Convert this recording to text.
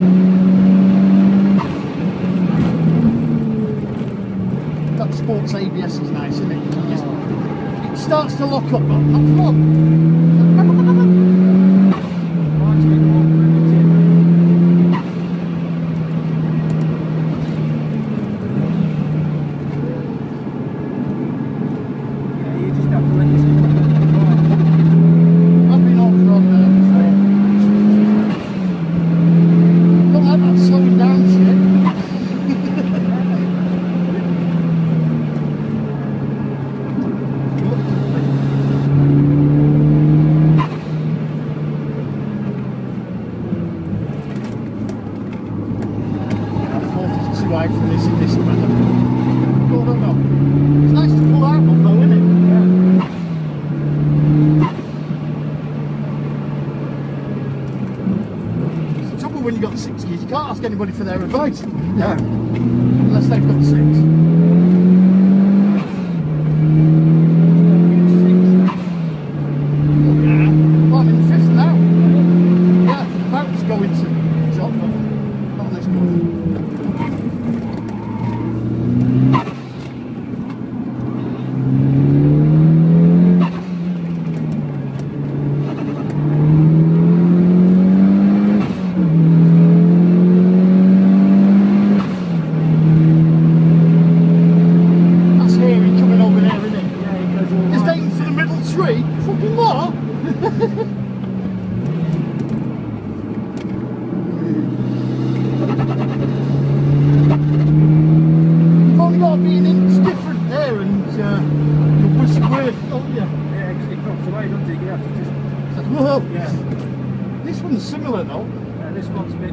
That sports ABS is nice, isn't it? It starts to lock up, but not. It's for this in this weather. It's nice to pull out of though, isn't it? It's the trouble when you've got six years, you can't ask anybody for their advice. No. Unless they've got six. This one's similar though. Uh, this one's a bit